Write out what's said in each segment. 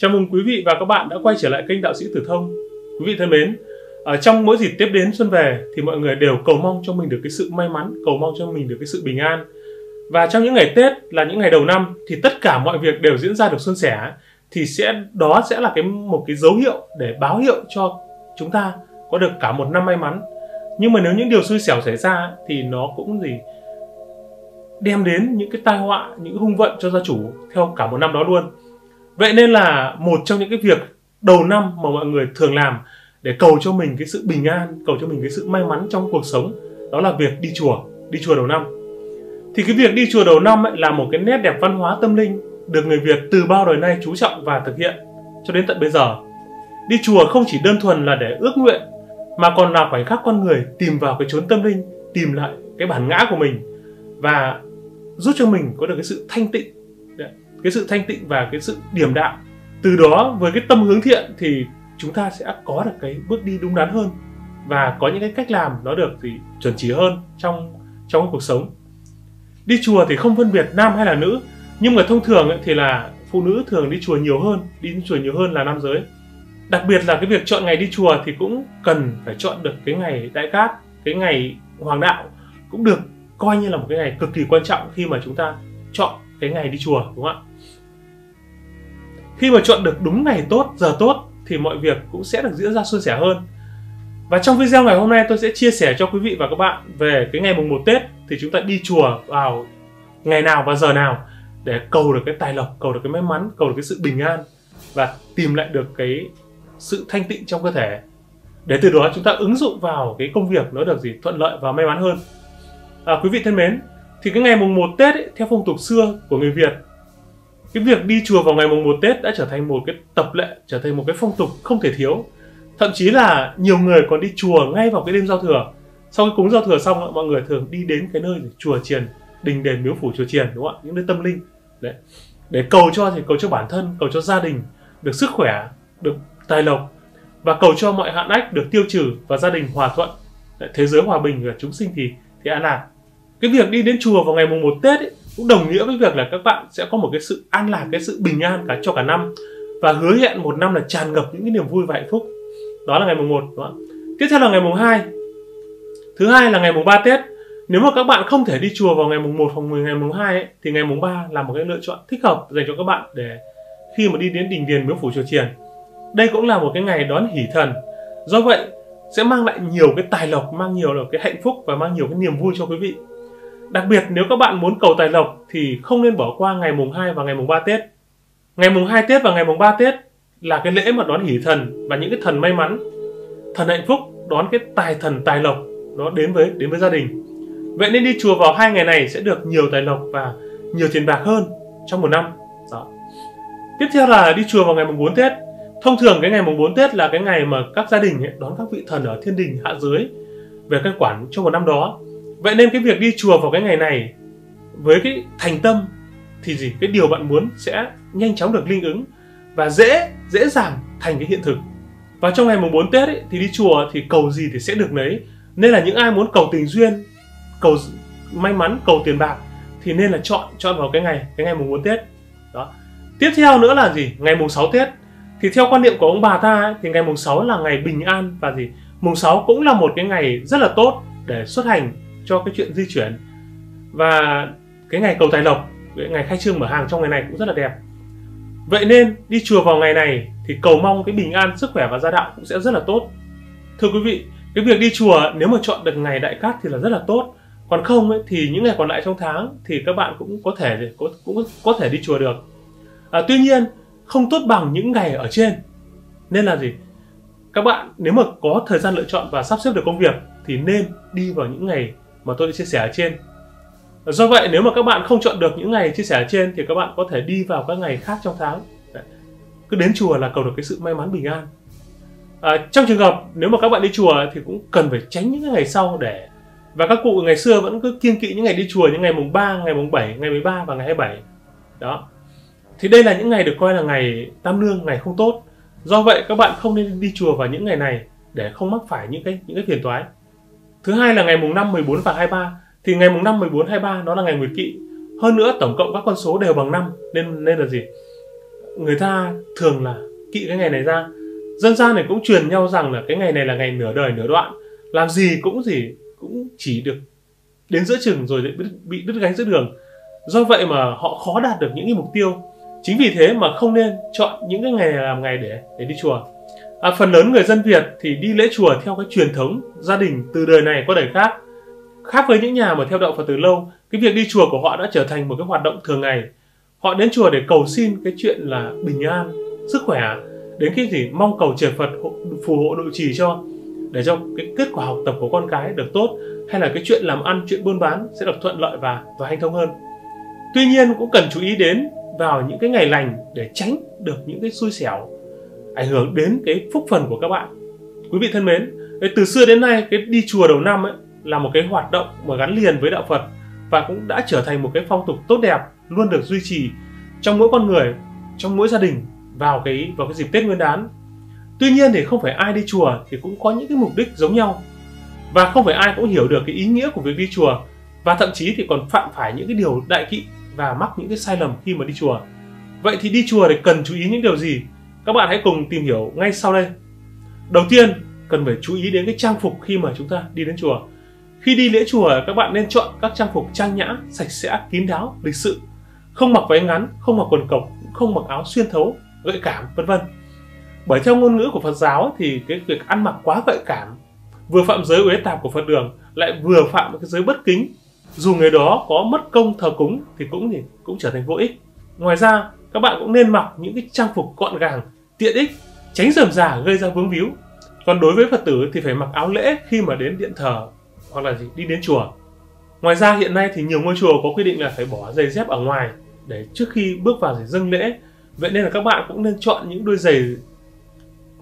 Chào mừng quý vị và các bạn đã quay trở lại kênh Đạo sĩ Tử Thông. Quý vị thân mến, ở trong mỗi dịp tiếp đến xuân về thì mọi người đều cầu mong cho mình được cái sự may mắn, cầu mong cho mình được cái sự bình an. Và trong những ngày Tết là những ngày đầu năm thì tất cả mọi việc đều diễn ra được suôn sẻ thì sẽ đó sẽ là cái một cái dấu hiệu để báo hiệu cho chúng ta có được cả một năm may mắn. Nhưng mà nếu những điều xui xẻo xảy ra thì nó cũng gì đem đến những cái tai họa, những hung vận cho gia chủ theo cả một năm đó luôn. Vậy nên là một trong những cái việc đầu năm mà mọi người thường làm để cầu cho mình cái sự bình an, cầu cho mình cái sự may mắn trong cuộc sống đó là việc đi chùa, đi chùa đầu năm. Thì cái việc đi chùa đầu năm ấy là một cái nét đẹp văn hóa tâm linh được người Việt từ bao đời nay chú trọng và thực hiện cho đến tận bây giờ. Đi chùa không chỉ đơn thuần là để ước nguyện mà còn là khoảnh khắc con người tìm vào cái chốn tâm linh, tìm lại cái bản ngã của mình và giúp cho mình có được cái sự thanh tịnh cái sự thanh tịnh và cái sự điềm đạm. Từ đó với cái tâm hướng thiện thì chúng ta sẽ có được cái bước đi đúng đắn hơn và có những cái cách làm nó được thì chuẩn chỉ hơn trong trong cuộc sống. Đi chùa thì không phân biệt nam hay là nữ nhưng mà thông thường ấy, thì là phụ nữ thường đi chùa nhiều hơn đi chùa nhiều hơn là nam giới. Đặc biệt là cái việc chọn ngày đi chùa thì cũng cần phải chọn được cái ngày đại cát cái ngày hoàng đạo cũng được coi như là một cái ngày cực kỳ quan trọng khi mà chúng ta chọn cái ngày đi chùa đúng không ạ? Khi mà chọn được đúng ngày tốt giờ tốt thì mọi việc cũng sẽ được diễn ra suôn sẻ hơn. Và trong video ngày hôm nay tôi sẽ chia sẻ cho quý vị và các bạn về cái ngày mùng 1 Tết thì chúng ta đi chùa vào ngày nào và giờ nào để cầu được cái tài lộc, cầu được cái may mắn, cầu được cái sự bình an và tìm lại được cái sự thanh tịnh trong cơ thể. Để từ đó chúng ta ứng dụng vào cái công việc nó được gì? Thuận lợi và may mắn hơn. À, quý vị thân mến, thì cái ngày mùng 1 Tết ấy, theo phong tục xưa của người Việt cái việc đi chùa vào ngày mùng 1 Tết đã trở thành một cái tập lệ, trở thành một cái phong tục không thể thiếu. Thậm chí là nhiều người còn đi chùa ngay vào cái đêm giao thừa. Sau khi cúng giao thừa xong, mọi người thường đi đến cái nơi chùa chiền, đình đền miếu phủ chùa chiền đúng không ạ? Những nơi tâm linh. Đấy. Để cầu cho thì cầu cho bản thân, cầu cho gia đình được sức khỏe, được tài lộc và cầu cho mọi hạn ách được tiêu trừ và gia đình hòa thuận. Đấy, thế giới hòa bình và chúng sinh thì thì an lạc. Cái việc đi đến chùa vào ngày mùng 1 Tết ấy, cũng đồng nghĩa với việc là các bạn sẽ có một cái sự an lạc cái sự bình an cả cho cả năm. Và hứa hẹn một năm là tràn ngập những cái niềm vui và hạnh phúc. Đó là ngày mùng 1 đúng không? tiếp theo là ngày mùng 2 thứ hai là ngày mùng 3 Tết. Nếu mà các bạn không thể đi chùa vào ngày mùng 1 hoặc ngày mùng 2 ấy, thì ngày mùng 3 là một cái lựa chọn thích hợp dành cho các bạn để khi mà đi đến đình điền miếu phủ chùa chiền. Đây cũng là một cái ngày đón hỷ thần. Do vậy sẽ mang lại nhiều cái tài lộc mang nhiều là cái hạnh phúc và mang nhiều cái niềm vui cho quý vị. Đặc biệt nếu các bạn muốn cầu tài lộc thì không nên bỏ qua ngày mùng 2 và ngày mùng 3 Tết. Ngày mùng 2 Tết và ngày mùng 3 Tết là cái lễ mà đón hỷ thần và những cái thần may mắn, thần hạnh phúc đón cái tài thần tài lộc nó đến với đến với gia đình. Vậy nên đi chùa vào hai ngày này sẽ được nhiều tài lộc và nhiều tiền bạc hơn trong một năm. Đó. Tiếp theo là đi chùa vào ngày mùng 4 Tết. Thông thường cái ngày mùng 4 Tết là cái ngày mà các gia đình ấy đón các vị thần ở thiên đình hạ giới về các quản trong một năm đó vậy nên cái việc đi chùa vào cái ngày này với cái thành tâm thì gì? Cái điều bạn muốn sẽ nhanh chóng được linh ứng và dễ dễ dàng thành cái hiện thực. Và trong ngày mùng 4 Tết ấy, thì đi chùa thì cầu gì thì sẽ được lấy. Nên là những ai muốn cầu tình duyên cầu may mắn cầu tiền bạc thì nên là chọn chọn vào cái ngày cái ngày mùng 4 Tết. Đó. Tiếp theo nữa là gì? Ngày mùng 6 Tết. Thì theo quan niệm của ông bà ta ấy, thì ngày mùng 6 là ngày bình an và gì? Mùng 6 cũng là một cái ngày rất là tốt để xuất hành cho cái chuyện di chuyển. Và cái ngày cầu tài lộc cái ngày khai trương mở hàng trong ngày này cũng rất là đẹp. Vậy nên đi chùa vào ngày này thì cầu mong cái bình an sức khỏe và gia đạo cũng sẽ rất là tốt. Thưa quý vị cái việc đi chùa nếu mà chọn được ngày đại cát thì là rất là tốt. Còn không ấy, thì những ngày còn lại trong tháng thì các bạn cũng có thể cũng, cũng có thể đi chùa được. À, tuy nhiên không tốt bằng những ngày ở trên. Nên là gì? Các bạn nếu mà có thời gian lựa chọn và sắp xếp được công việc thì nên đi vào những ngày mà tôi đã chia sẻ ở trên. Do vậy nếu mà các bạn không chọn được những ngày chia sẻ ở trên thì các bạn có thể đi vào các ngày khác trong tháng. Cứ đến chùa là cầu được cái sự may mắn bình an. À, trong trường hợp nếu mà các bạn đi chùa thì cũng cần phải tránh những ngày sau để và các cụ ngày xưa vẫn cứ kiên kỵ những ngày đi chùa những ngày mùng 3, ngày mùng 7, ngày 13 và ngày 27 đó. Thì đây là những ngày được coi là ngày tam lương ngày không tốt. Do vậy các bạn không nên đi chùa vào những ngày này để không mắc phải những cái những cái phiền toái. Thứ hai là ngày mùng 5, 14 và 23 thì ngày mùng 5, 14, 23 nó là ngày nguyệt kỵ. Hơn nữa tổng cộng các con số đều bằng 5 nên nên là gì? người ta thường là kỵ cái ngày này ra. Dân gian này cũng truyền nhau rằng là cái ngày này là ngày nửa đời nửa đoạn. Làm gì cũng gì cũng chỉ được đến giữa chừng rồi bị, bị đứt gánh giữa đường. Do vậy mà họ khó đạt được những cái mục tiêu. Chính vì thế mà không nên chọn những cái ngày làm ngày để để đi chùa à, phần lớn người dân Việt thì đi lễ chùa theo cái truyền thống gia đình từ đời này qua đời khác. Khác với những nhà mà theo đạo Phật từ lâu cái việc đi chùa của họ đã trở thành một cái hoạt động thường ngày. Họ đến chùa để cầu xin cái chuyện là bình an sức khỏe đến cái gì mong cầu trời Phật phù hộ độ trì cho để cho cái kết quả học tập của con cái được tốt hay là cái chuyện làm ăn chuyện buôn bán sẽ được thuận lợi và và hanh thông hơn. Tuy nhiên cũng cần chú ý đến vào những cái ngày lành để tránh được những cái xui xẻo ảnh hưởng đến cái phúc phần của các bạn. Quý vị thân mến từ xưa đến nay, cái đi chùa đầu năm ấy, là một cái hoạt động mà gắn liền với đạo Phật và cũng đã trở thành một cái phong tục tốt đẹp, luôn được duy trì trong mỗi con người, trong mỗi gia đình, vào cái vào cái dịp Tết Nguyên đán. Tuy nhiên thì không phải ai đi chùa thì cũng có những cái mục đích giống nhau. Và không phải ai cũng hiểu được cái ý nghĩa của việc đi chùa, và thậm chí thì còn phạm phải những cái điều đại kỵ và mắc những cái sai lầm khi mà đi chùa. Vậy thì đi chùa thì cần chú ý những điều gì? Các bạn hãy cùng tìm hiểu ngay sau đây. Đầu tiên, cần phải chú ý đến cái trang phục khi mà chúng ta đi đến chùa. Khi đi lễ chùa, các bạn nên chọn các trang phục trang nhã, sạch sẽ, kín đáo, lịch sự. Không mặc váy ngắn, không mặc quần cộc không mặc áo xuyên thấu, gợi cảm, vân vân. Bởi theo ngôn ngữ của Phật giáo thì cái việc ăn mặc quá gợi cảm, vừa phạm giới uế tạp của Phật đường, lại vừa phạm cái giới bất kính. Dù người đó có mất công thờ cúng thì cũng thì cũng trở thành vô ích. Ngoài ra, các bạn cũng nên mặc những cái trang phục gọn gàng tiện ích tránh rườm rà gây ra vướng víu. Còn đối với phật tử thì phải mặc áo lễ khi mà đến điện thờ hoặc là gì đi đến chùa. Ngoài ra hiện nay thì nhiều ngôi chùa có quy định là phải bỏ giày dép ở ngoài để trước khi bước vào để dâng lễ. Vậy nên là các bạn cũng nên chọn những đôi giày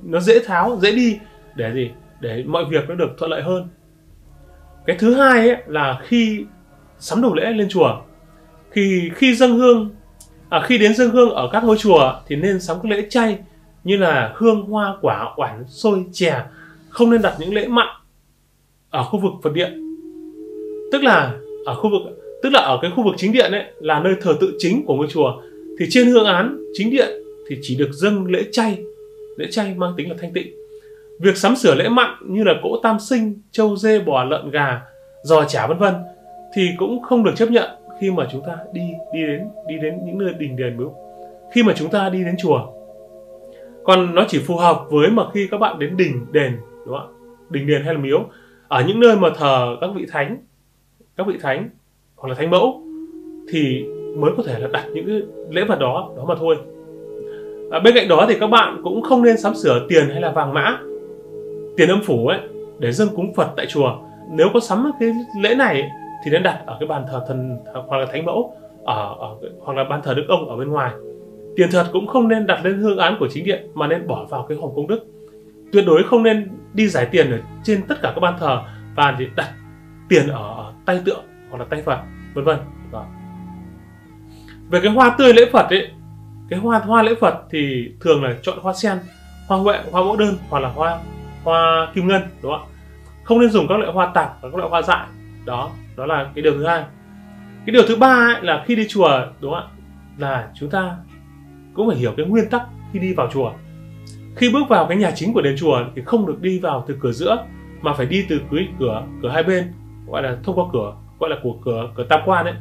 nó dễ tháo dễ đi để gì? Để mọi việc nó được thuận lợi hơn. Cái thứ hai ấy là khi sắm đồ lễ lên chùa thì khi dâng hương à, khi đến dâng hương ở các ngôi chùa thì nên sắm các lễ chay như là hương hoa quả oản xôi chè, không nên đặt những lễ mặn ở khu vực phật điện. Tức là ở khu vực, tức là ở cái khu vực chính điện ấy, là nơi thờ tự chính của ngôi chùa. Thì trên hương án chính điện thì chỉ được dâng lễ chay lễ chay mang tính là thanh tịnh. Việc sắm sửa lễ mặn như là cỗ tam sinh, trâu dê, bò lợn, gà, giò, chả, vân vân thì cũng không được chấp nhận khi mà chúng ta đi đi đến đi đến những nơi đình đền miếu khi mà chúng ta đi đến chùa còn nó chỉ phù hợp với mà khi các bạn đến đình đền đúng không ạ? Đình đền hay là miếu. Ở những nơi mà thờ các vị thánh các vị thánh hoặc là thánh mẫu thì mới có thể là đặt những cái lễ vật đó đó mà thôi. À, bên cạnh đó thì các bạn cũng không nên sắm sửa tiền hay là vàng mã tiền âm phủ ấy để dâng cúng phật tại chùa. Nếu có sắm cái lễ này ấy, thì nên đặt ở cái bàn thờ thần hoặc là thánh mẫu ở, ở hoặc là bàn thờ đức ông ở bên ngoài tiền thật cũng không nên đặt lên hương án của chính điện mà nên bỏ vào cái hòm công đức. Tuyệt đối không nên đi giải tiền ở trên tất cả các ban thờ và đặt tiền ở, ở tay tượng hoặc là tay phật vân vân. Về cái hoa tươi lễ phật ấy cái hoa hoa lễ phật thì thường là chọn hoa sen hoa huệ hoa mẫu đơn hoặc là hoa hoa kim ngân đúng không ạ? Không nên dùng các loại hoa tạp và các loại hoa dại. Đó đó là cái điều thứ hai. Cái điều thứ ba ấy, là khi đi chùa đúng không ạ là chúng ta cũng phải hiểu cái nguyên tắc khi đi vào chùa. Khi bước vào cái nhà chính của đền chùa thì không được đi vào từ cửa giữa mà phải đi từ cuối cửa cửa hai bên gọi là thông qua cửa gọi là của cửa cửa tam quan ấy.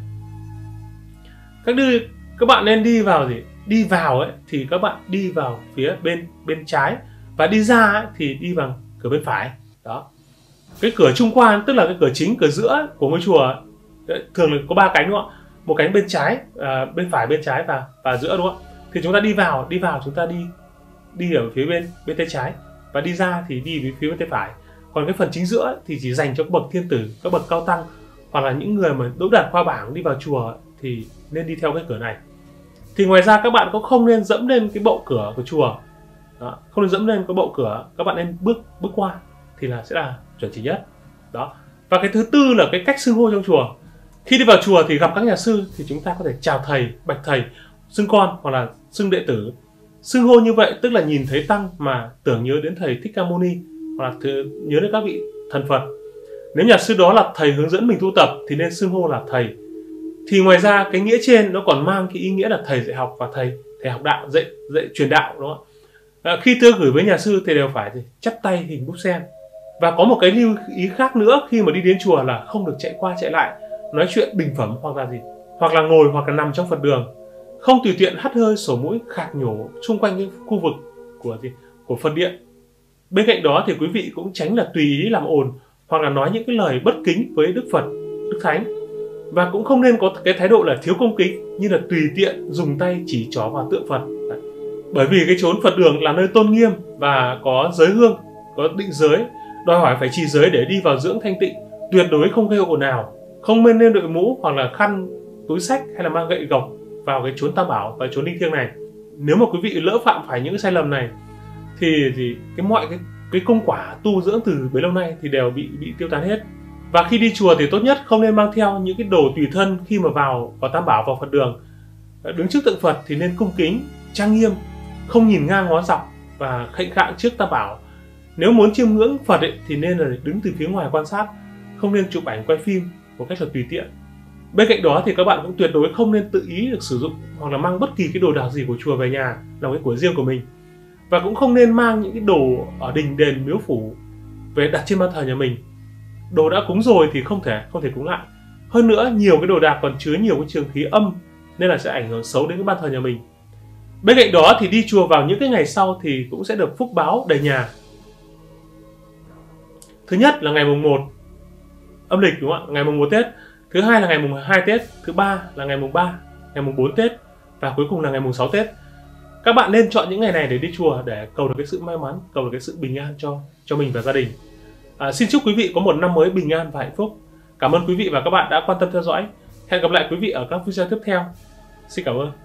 Các đi các bạn nên đi vào gì? Đi vào ấy thì các bạn đi vào phía bên bên trái và đi ra ấy, thì đi bằng cửa bên phải. Đó. Cái cửa trung quan tức là cái cửa chính cửa giữa của ngôi chùa thường là có ba cánh đúng không ạ? Một cánh bên trái à, bên phải bên trái và và giữa đúng không ạ? Thì chúng ta đi vào đi vào chúng ta đi đi ở phía bên bên tay trái. Và đi ra thì đi về phía bên tay phải. Còn cái phần chính giữa thì chỉ dành cho các bậc thiên tử các bậc cao tăng hoặc là những người mà đỗ đạt khoa bảng đi vào chùa thì nên đi theo cái cửa này. Thì ngoài ra các bạn cũng không nên dẫm lên cái bậu cửa của chùa. Đó, không nên dẫm lên cái bậu cửa các bạn nên bước bước qua thì là sẽ là chuẩn chỉ nhất. Đó. Và cái thứ tư là cái cách sư hô trong chùa. Khi đi vào chùa thì gặp các nhà sư thì chúng ta có thể chào thầy bạch thầy xưng con hoặc là xưng đệ tử. Xưng hô như vậy tức là nhìn thấy tăng mà tưởng nhớ đến thầy thích ca mâu ni hoặc là nhớ đến các vị thần phật. Nếu nhà sư đó là thầy hướng dẫn mình tu tập thì nên xưng hô là thầy. Thì ngoài ra cái nghĩa trên nó còn mang cái ý nghĩa là thầy dạy học và thầy thầy học đạo dạy dạy truyền đạo đúng không à, khi thưa gửi với nhà sư thì đều phải chắp tay hình búp sen. Và có một cái lưu ý khác nữa khi mà đi đến chùa là không được chạy qua chạy lại nói chuyện bình phẩm hoặc là gì? Hoặc là ngồi hoặc là nằm trong phật đường không tùy tiện hắt hơi sổ mũi khạc nhổ xung quanh cái khu vực của gì? Của phân điện. Bên cạnh đó thì quý vị cũng tránh là tùy ý làm ồn hoặc là nói những cái lời bất kính với đức phật, đức thánh. Và cũng không nên có cái thái độ là thiếu công kính như là tùy tiện dùng tay chỉ chó vào tượng phật. Bởi vì cái chốn phật đường là nơi tôn nghiêm và có giới hương, có định giới. Đòi hỏi phải trì giới để đi vào dưỡng thanh tịnh, tuyệt đối không gây ồn ào, không nên nên đội mũ hoặc là khăn, túi sách hay là mang gậy gộc vào cái chốn tam bảo và chốn linh thiêng này. Nếu mà quý vị lỡ phạm phải những sai lầm này thì thì cái mọi cái cái công quả tu dưỡng từ bấy lâu nay thì đều bị bị tiêu tán hết. Và khi đi chùa thì tốt nhất không nên mang theo những cái đồ tùy thân khi mà vào vào tam bảo vào phật đường. Ờ, đứng trước tượng phật thì nên cung kính trang nghiêm không nhìn ngang ngó dọc và khệnh khạng trước tam bảo. Nếu muốn chiêm ngưỡng phật ấy, thì nên là đứng từ phía ngoài quan sát không nên chụp ảnh quay phim một cách là tùy tiện bên cạnh đó thì các bạn cũng tuyệt đối không nên tự ý được sử dụng hoặc là mang bất kỳ cái đồ đạc gì của chùa về nhà là cái của riêng của mình. Và cũng không nên mang những cái đồ ở đình đền, miếu phủ về đặt trên ban thờ nhà mình. Đồ đã cúng rồi thì không thể không thể cúng lại. Hơn nữa, nhiều cái đồ đạc còn chứa nhiều cái trường khí âm nên là sẽ ảnh hưởng xấu đến cái ban thờ nhà mình. Bên cạnh đó thì đi chùa vào những cái ngày sau thì cũng sẽ được phúc báo đầy nhà. Thứ nhất là ngày mùng 1 âm lịch, đúng không ạ? Ngày mùng 1 Tết thứ hai là ngày mùng 2 Tết thứ ba là ngày mùng 3 ngày mùng 4 Tết và cuối cùng là ngày mùng 6 Tết. Các bạn nên chọn những ngày này để đi chùa để cầu được cái sự may mắn cầu được cái sự bình an cho cho mình và gia đình. À, xin chúc quý vị có một năm mới bình an và hạnh phúc. Cảm ơn quý vị và các bạn đã quan tâm theo dõi. Hẹn gặp lại quý vị ở các video tiếp theo. Xin cảm ơn.